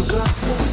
cause I